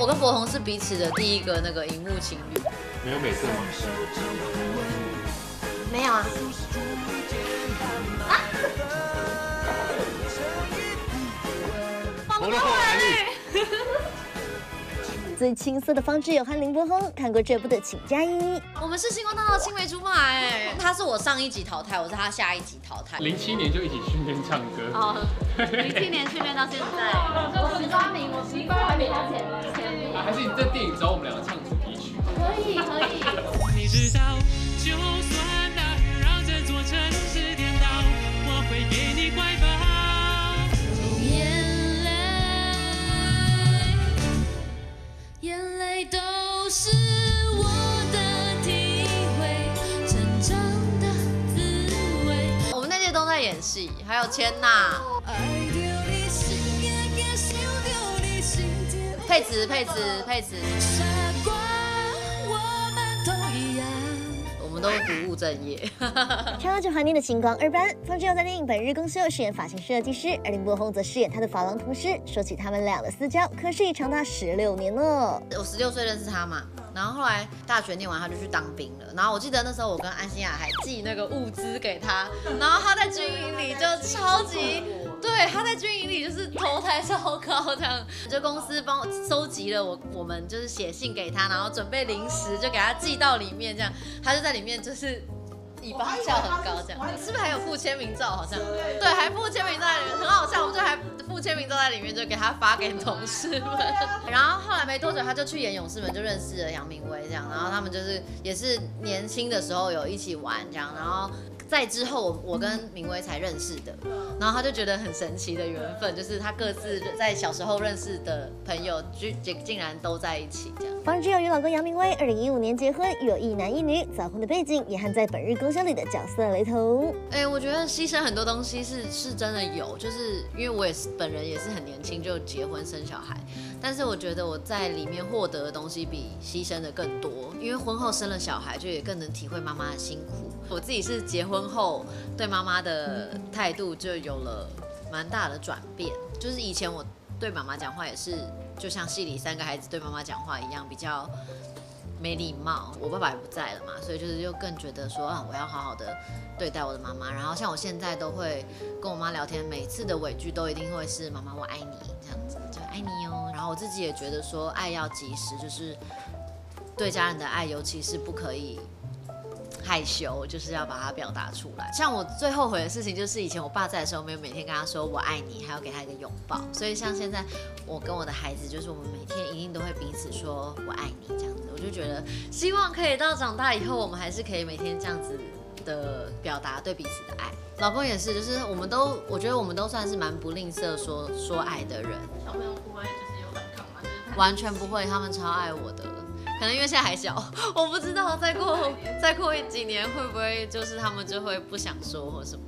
我跟博宏是彼此的第一个那个荧幕情侣。没有美色吗？没有啊。我的后来你。最青涩的方志友和林柏宏看过这部的请加一。我们是星光大道青梅竹马哎，他是我上一集淘汰，我是他下一集淘汰。零七年就一起训练唱歌。哦，零七年训练到现在。我十八名，我十八还比他前。还是你在电影找我们两个唱主题曲？可以可以。你知道，就算大雨让这座城市颠倒，我会给你怀抱。眼泪，眼泪都是在演戏，还有千娜。佩子、佩子、佩慈，们都不务正业。超级怀念的星光二班，方志友在电影《本日公休》饰演发型设计师，而林柏宏则饰演他的发廊同事。说起他们俩的私交，可是已长达十六年了。我十六岁认识他嘛，然后后来大学念完他就去当兵了。然后我记得那时候我跟安心亚还寄那个物资给他，然后他在军营里就超级，对，他在军营里就是头抬超高这样，就公司帮我收集了我我们就是写信给他，然后准备零食就给他寄到里面这样，他就在里面就是。尾巴翘很高，这样是不是还有附签名照？好像对，还附签名照在里面，很好笑。我们就还附签名照在里面，就给他发给同事们。然后后来没多久，他就去演《勇士们》，就认识了杨明威这样。然后他们就是也是年轻的时候有一起玩这样。然后在之后，我我跟明威才认识的。然后他就觉得很神奇的缘分，就是他各自在小时候认识的朋友，居竟竟然都在一起这样。方志友与老公杨明威，二零一五年结婚，有一男一女。早婚的背景也和在《本日公休》里的角色雷同。哎、我觉得牺牲很多东西是是真的有，就是因为我也是本人也是很年轻就结婚生小孩，但是我觉得我在里面获得的东西比牺牲的更多，因为婚后生了小孩，就也更能体会妈妈的辛苦。我自己是结婚婚后对妈妈的态度就有了蛮大的转变，就是以前我对妈妈讲话也是就像戏里三个孩子对妈妈讲话一样，比较没礼貌。我爸爸也不在了嘛，所以就是又更觉得说啊，我要好好的对待我的妈妈。然后像我现在都会跟我妈聊天，每次的尾句都一定会是“妈妈，我爱你”这样子，就爱你哦。然后我自己也觉得说，爱要及时，就是对家人的爱，尤其是不可以。害羞就是要把它表达出来。像我最后悔的事情，就是以前我爸在的时候，没有每天跟他说我爱你，还要给他一个拥抱。所以像现在我跟我的孩子，就是我们每天一定都会彼此说我爱你这样子。我就觉得希望可以到长大以后，我们还是可以每天这样子的表达对彼此的爱。老公也是，就是我们都我觉得我们都算是蛮不吝啬说说爱的人，小朋友不会就是有反抗吗，就是完全不会，他们超爱我的。可能因为现在还小，我不知道再过再过几年会不会就是他们就会不想说或什么。